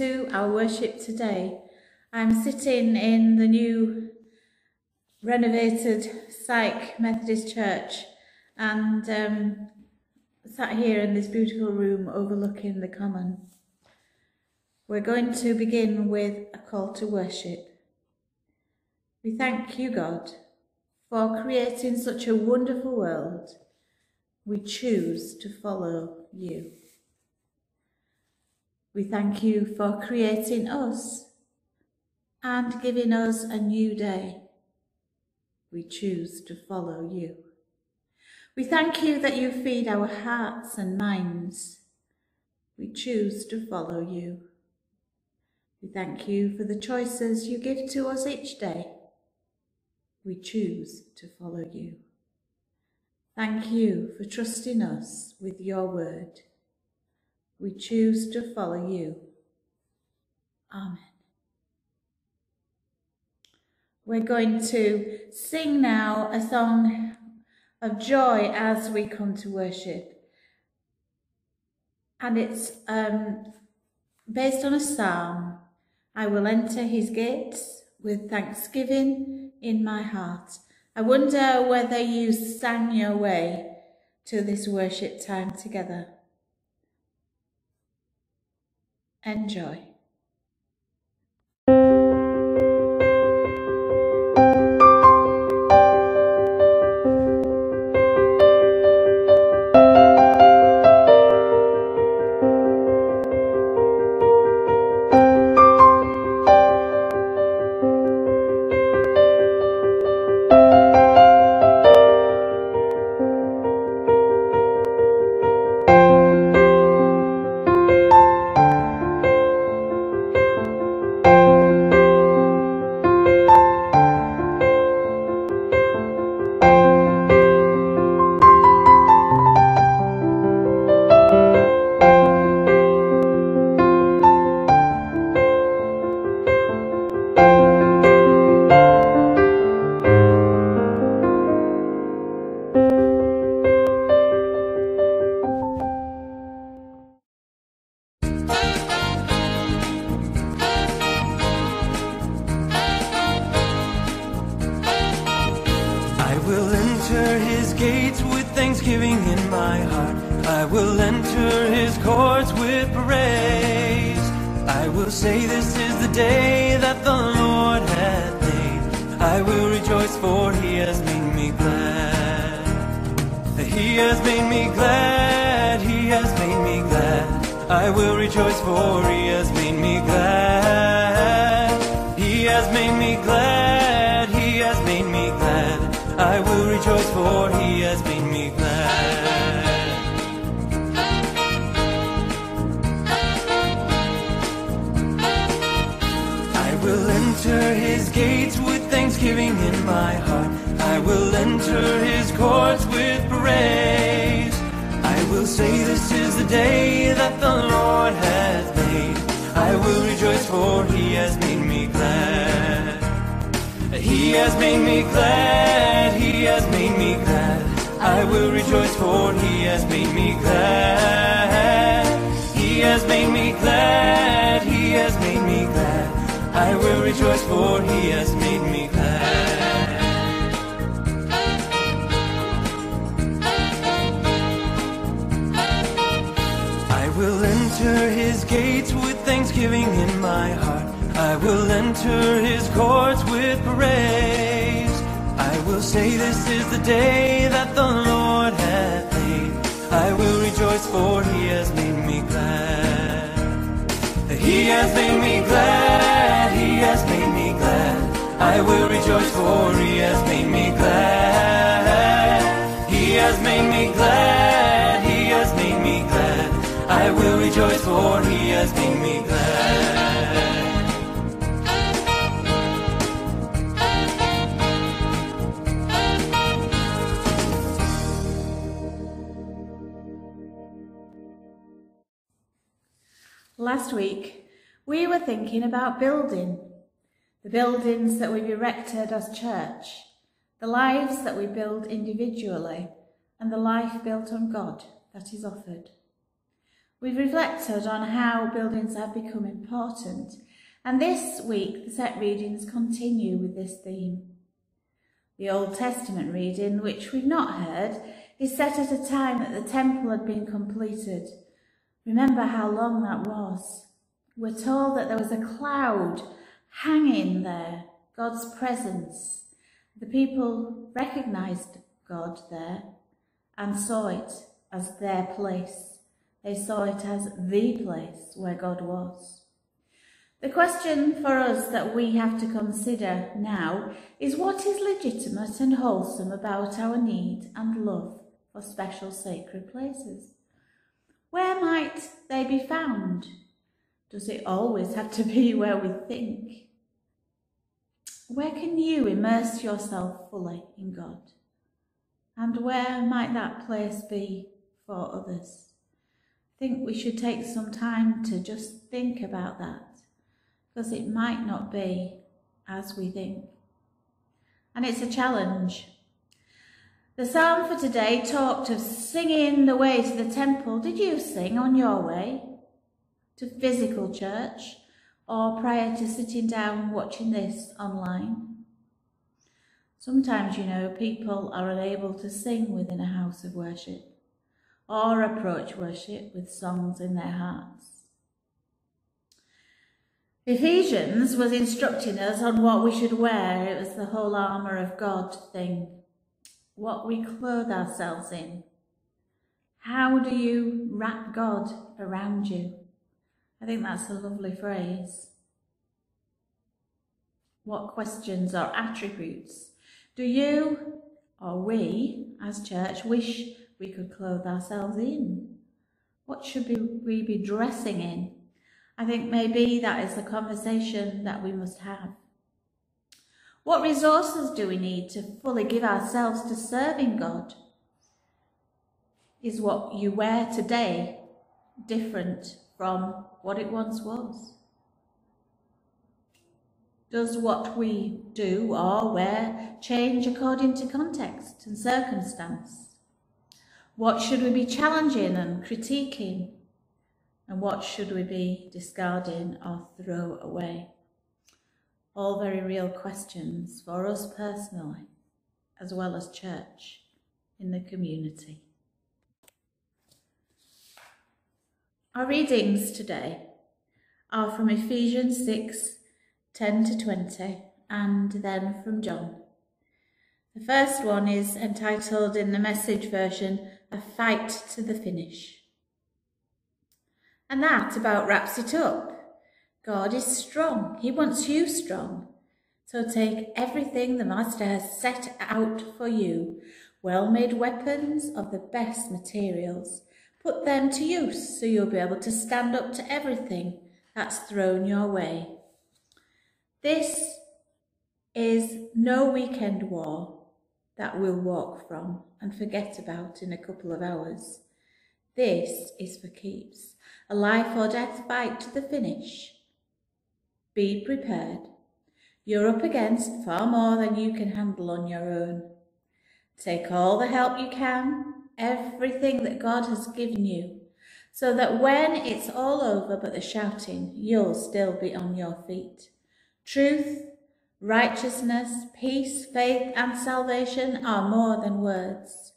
To our worship today. I'm sitting in the new renovated Syke Methodist Church and um, sat here in this beautiful room overlooking the common. We're going to begin with a call to worship. We thank you, God, for creating such a wonderful world. We choose to follow you. We thank you for creating us and giving us a new day. We choose to follow you. We thank you that you feed our hearts and minds. We choose to follow you. We thank you for the choices you give to us each day. We choose to follow you. Thank you for trusting us with your word. We choose to follow you. Amen. We're going to sing now a song of joy as we come to worship. And it's um, based on a psalm. I will enter his gates with thanksgiving in my heart. I wonder whether you sang your way to this worship time together. Enjoy. I will rejoice for he has made me glad. He has made me glad. He has made me glad. I will rejoice for he has made me glad. He has made me glad. He has made me glad. I will rejoice for he has made me glad. My heart. I will enter his courts with praise. I will say this is the day that the Lord hath made. I will rejoice for he has made me glad. He has made me glad, he has made me glad. I will rejoice for he has made me glad. He has made me glad, he has made me glad. I will rejoice for he has made me glad. Enter his gates with thanksgiving in my heart. I will enter his courts with praise. I will say this is the day that the Lord hath made. I will rejoice for he has made me glad. He has made me glad. He has made me glad. I will rejoice for he has made me glad. He has made me glad. I will rejoice for he has made me glad. Last week, we were thinking about building. The buildings that we've erected as church, the lives that we build individually, and the life built on God that is offered. We've reflected on how buildings have become important, and this week the set readings continue with this theme. The Old Testament reading, which we've not heard, is set at a time that the temple had been completed. Remember how long that was. We're told that there was a cloud hanging there, God's presence. The people recognised God there and saw it as their place. They saw it as the place where God was. The question for us that we have to consider now is what is legitimate and wholesome about our need and love for special sacred places? Where might they be found? Does it always have to be where we think? Where can you immerse yourself fully in God? And where might that place be for others? I think we should take some time to just think about that because it might not be as we think. And it's a challenge. The psalm for today talked of singing the way to the temple. Did you sing on your way to physical church or prior to sitting down watching this online? Sometimes, you know, people are unable to sing within a house of worship or approach worship with songs in their hearts. Ephesians was instructing us on what we should wear. It was the whole armour of God thing. What we clothe ourselves in. How do you wrap God around you? I think that's a lovely phrase. What questions or attributes do you or we as church wish we could clothe ourselves in? What should we be dressing in? I think maybe that is a conversation that we must have. What resources do we need to fully give ourselves to serving God? Is what you wear today different from what it once was? Does what we do or wear change according to context and circumstance? What should we be challenging and critiquing? and what should we be discarding or throw away? All very real questions for us personally, as well as church in the community. Our readings today are from Ephesians 6 10 to 20 and then from John. The first one is entitled in the message version, A Fight to the Finish. And that about wraps it up. God is strong. He wants you strong. So take everything the Master has set out for you, well-made weapons of the best materials. Put them to use so you'll be able to stand up to everything that's thrown your way. This is no weekend war that we'll walk from and forget about in a couple of hours. This is for keeps a life or death fight to the finish. Be prepared. You're up against far more than you can handle on your own. Take all the help you can, everything that God has given you, so that when it's all over but the shouting, you'll still be on your feet. Truth, righteousness, peace, faith and salvation are more than words.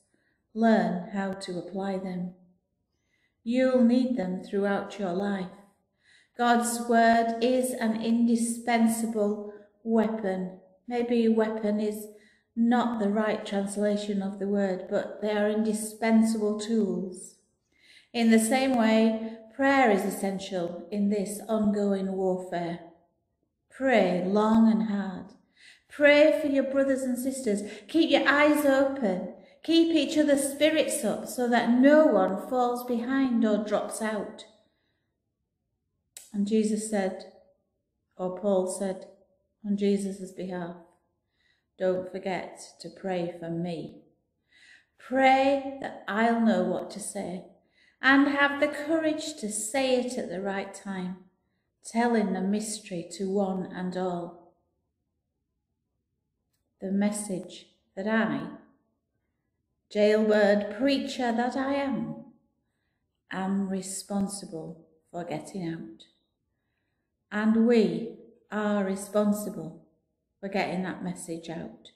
Learn how to apply them. You'll need them throughout your life. God's word is an indispensable weapon. Maybe weapon is not the right translation of the word, but they are indispensable tools. In the same way, prayer is essential in this ongoing warfare. Pray long and hard. Pray for your brothers and sisters. Keep your eyes open. Keep each other's spirits up so that no one falls behind or drops out. And Jesus said, or Paul said, on Jesus' behalf, don't forget to pray for me. Pray that I'll know what to say and have the courage to say it at the right time, telling the mystery to one and all. The message that I jailbird preacher that I am, am responsible for getting out. And we are responsible for getting that message out.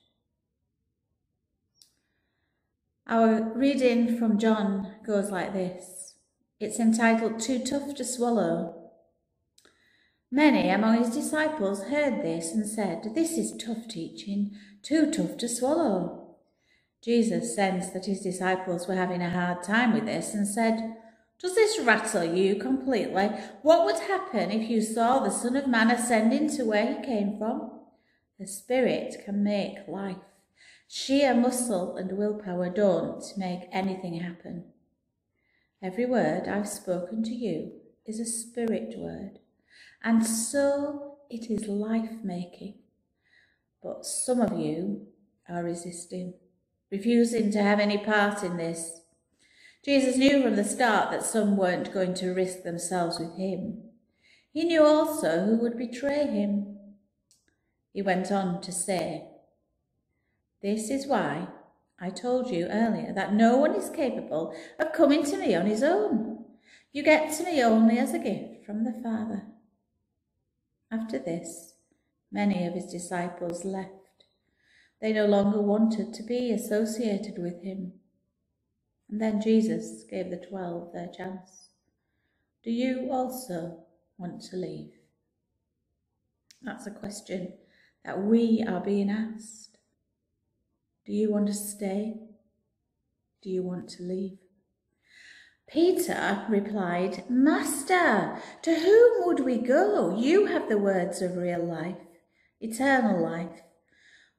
Our reading from John goes like this. It's entitled Too Tough to Swallow. Many among his disciples heard this and said, This is tough teaching, too tough to swallow. Jesus sensed that his disciples were having a hard time with this and said, Does this rattle you completely? What would happen if you saw the Son of Man ascending to where he came from? The Spirit can make life. Sheer muscle and willpower don't make anything happen. Every word I've spoken to you is a spirit word, and so it is life making. But some of you are resisting refusing to have any part in this. Jesus knew from the start that some weren't going to risk themselves with him. He knew also who would betray him. He went on to say, This is why I told you earlier that no one is capable of coming to me on his own. You get to me only as a gift from the Father. After this, many of his disciples left they no longer wanted to be associated with him. And then Jesus gave the twelve their chance. Do you also want to leave? That's a question that we are being asked. Do you want to stay? Do you want to leave? Peter replied, Master, to whom would we go? You have the words of real life, eternal life.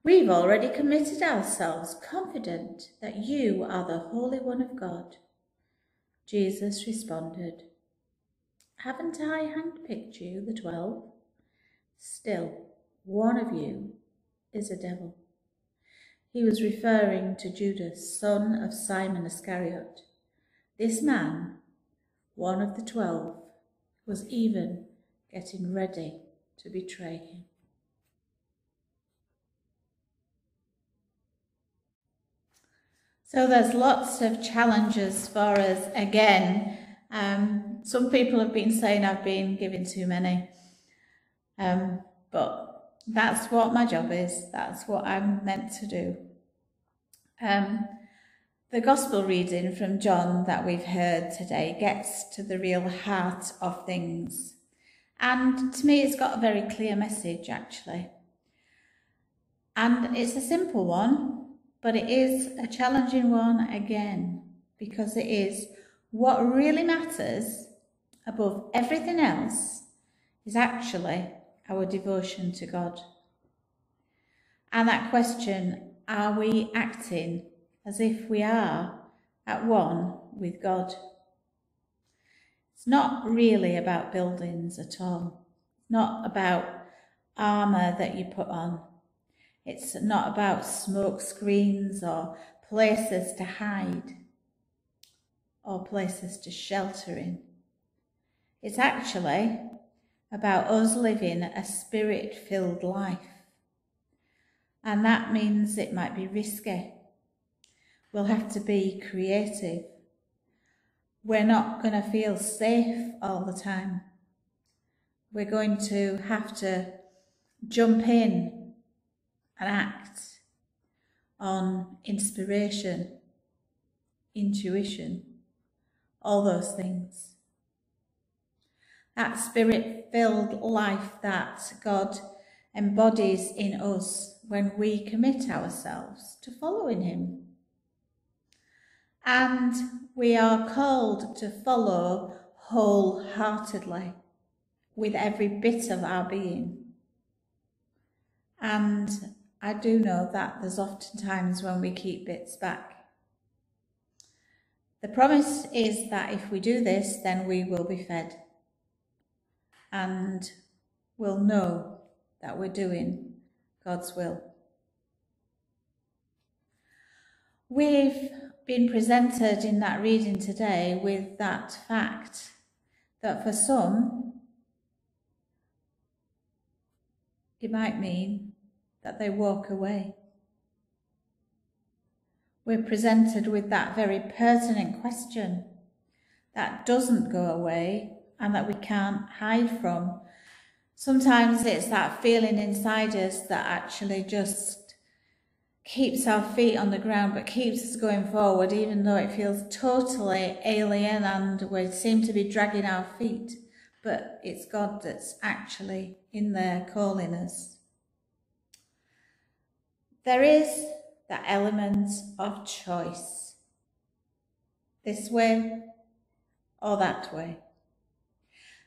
We've already committed ourselves, confident that you are the Holy One of God. Jesus responded, Haven't I handpicked you, the twelve? Still, one of you is a devil. He was referring to Judas, son of Simon Iscariot. This man, one of the twelve, was even getting ready to betray him. So there's lots of challenges for us again. Um, some people have been saying I've been giving too many, um, but that's what my job is. That's what I'm meant to do. Um, the gospel reading from John that we've heard today gets to the real heart of things. And to me, it's got a very clear message, actually. And it's a simple one, but it is a challenging one again because it is what really matters above everything else is actually our devotion to God. And that question, are we acting as if we are at one with God? It's not really about buildings at all. Not about armour that you put on. It's not about smoke screens or places to hide or places to shelter in. It's actually about us living a spirit filled life. And that means it might be risky. We'll have to be creative. We're not going to feel safe all the time. We're going to have to jump in and act on inspiration, intuition, all those things. That spirit filled life that God embodies in us when we commit ourselves to following Him. And we are called to follow wholeheartedly with every bit of our being. And I do know that there's often times when we keep bits back. The promise is that if we do this, then we will be fed and we'll know that we're doing God's will. We've been presented in that reading today with that fact that for some, it might mean that they walk away. We're presented with that very pertinent question that doesn't go away and that we can't hide from. Sometimes it's that feeling inside us that actually just keeps our feet on the ground but keeps us going forward even though it feels totally alien and we seem to be dragging our feet but it's God that's actually in there calling us. There is that element of choice. This way or that way.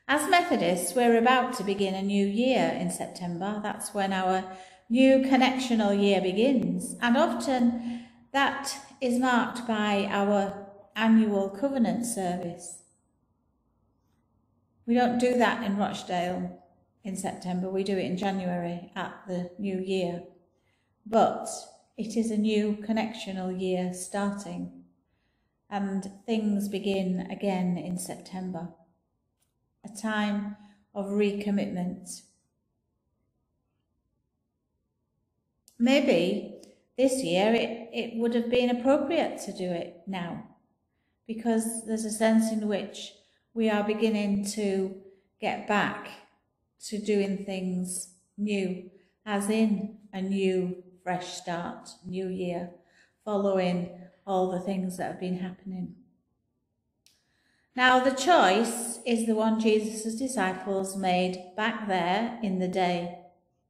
As Methodists, we're about to begin a new year in September. That's when our new connectional year begins. And often that is marked by our annual covenant service. We don't do that in Rochdale in September, we do it in January at the new year. But it is a new connectional year starting, and things begin again in September. A time of recommitment. Maybe this year it, it would have been appropriate to do it now because there's a sense in which we are beginning to get back to doing things new, as in a new fresh start, new year, following all the things that have been happening. Now, the choice is the one Jesus' disciples made back there in the day.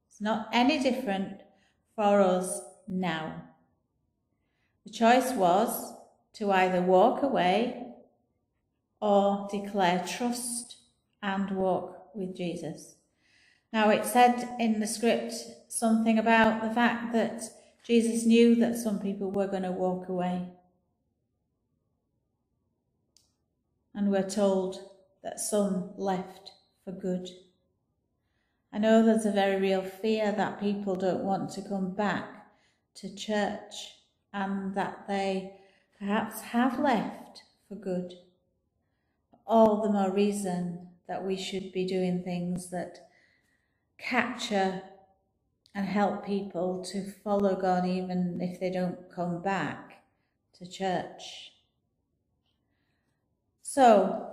It's not any different for us now. The choice was to either walk away or declare trust and walk with Jesus. Now, it said in the script something about the fact that Jesus knew that some people were going to walk away. And we're told that some left for good. I know there's a very real fear that people don't want to come back to church and that they perhaps have left for good all the more reason that we should be doing things that capture and help people to follow God even if they don't come back to church. So,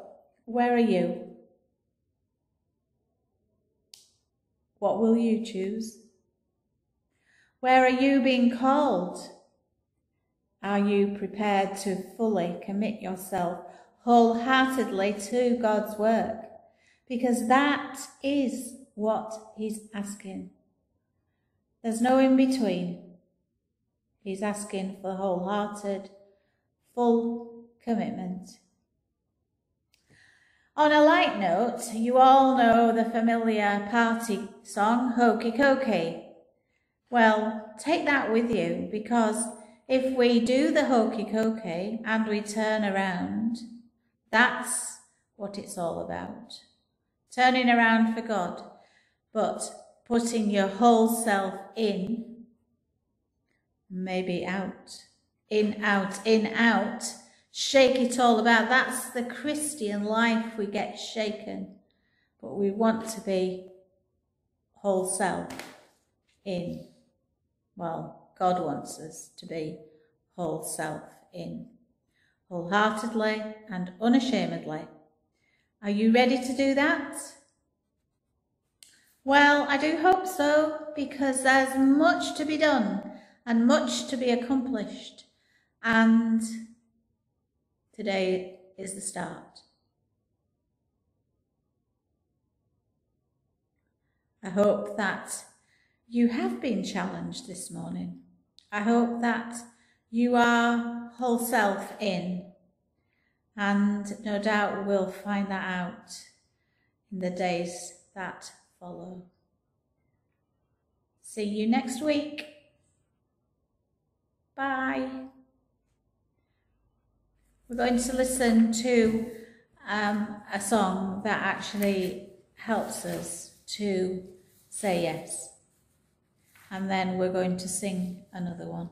where are you? What will you choose? Where are you being called? Are you prepared to fully commit yourself wholeheartedly to God's work because that is what He's asking. There's no in between. He's asking for wholehearted, full commitment. On a light note, you all know the familiar party song, Hokey Cokey. Well, take that with you because if we do the hokey cokey and we turn around, that's what it's all about. Turning around for God, but putting your whole self in, maybe out. In, out, in, out. Shake it all about. That's the Christian life. We get shaken, but we want to be whole self in. Well, God wants us to be whole self in wholeheartedly and unashamedly. Are you ready to do that? Well, I do hope so, because there's much to be done and much to be accomplished. And today is the start. I hope that you have been challenged this morning. I hope that you are whole self in, and no doubt we'll find that out in the days that follow. See you next week. Bye. We're going to listen to um, a song that actually helps us to say yes. And then we're going to sing another one.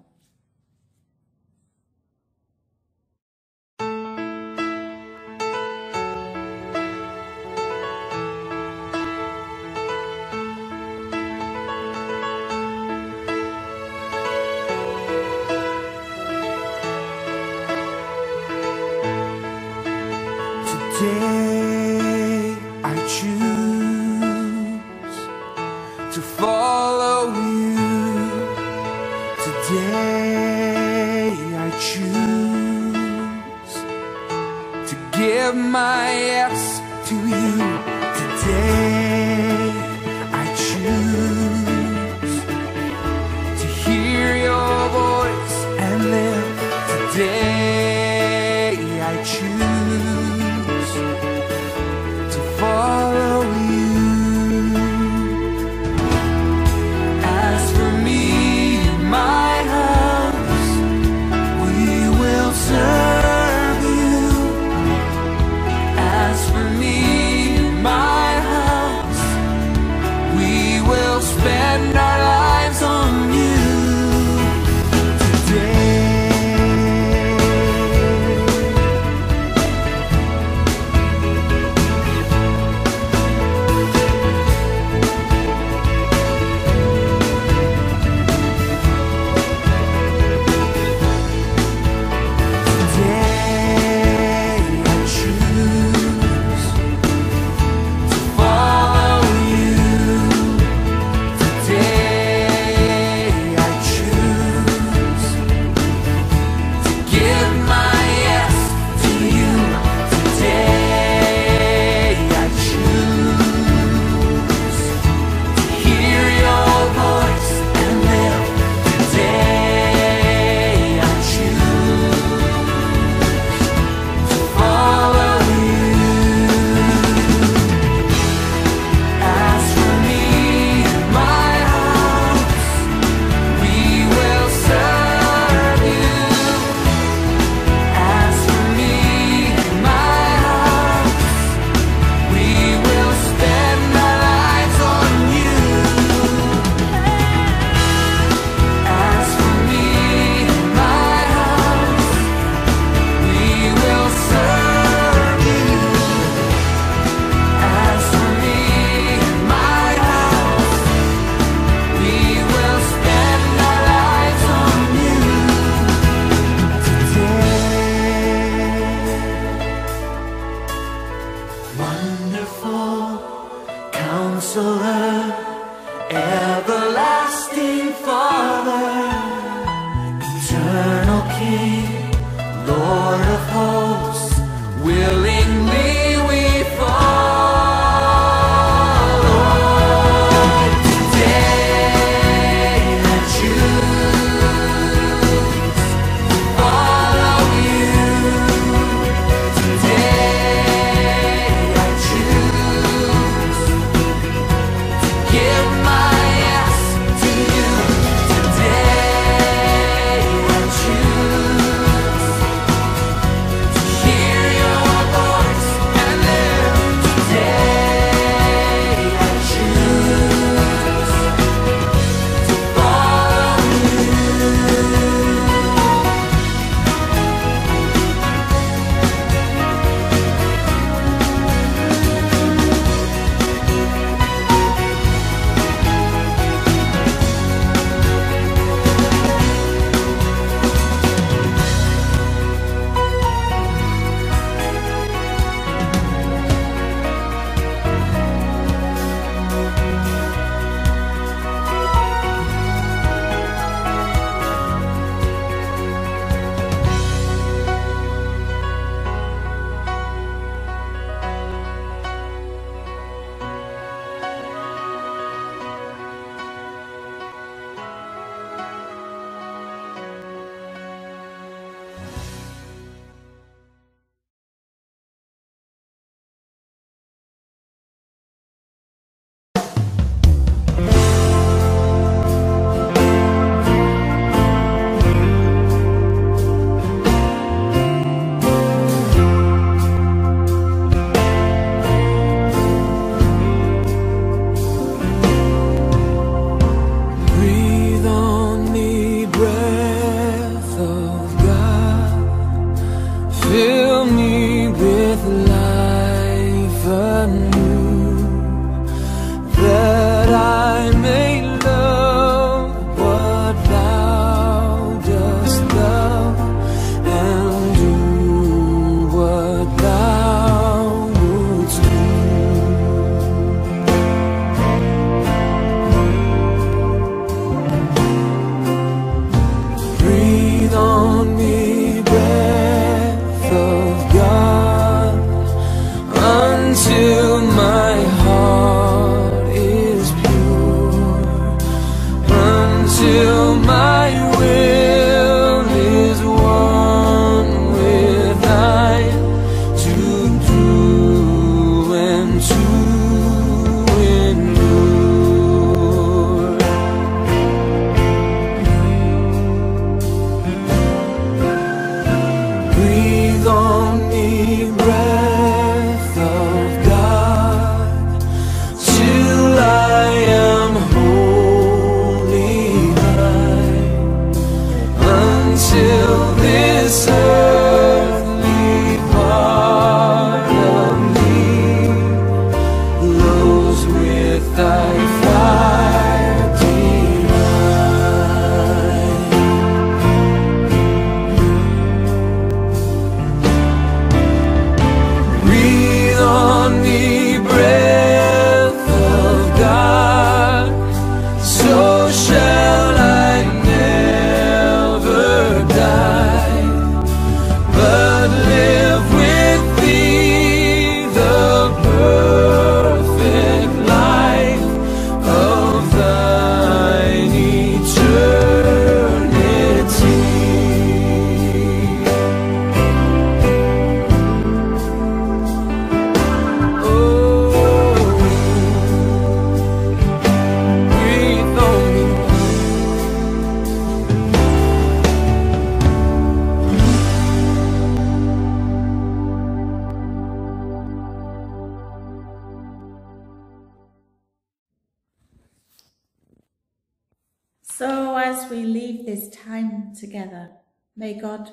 So as we leave this time together, may God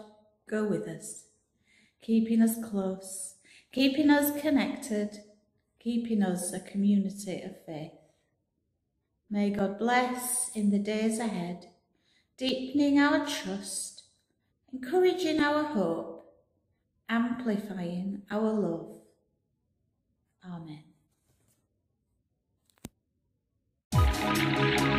go with us, keeping us close, keeping us connected, keeping us a community of faith. May God bless in the days ahead, deepening our trust, encouraging our hope, amplifying our love. Amen.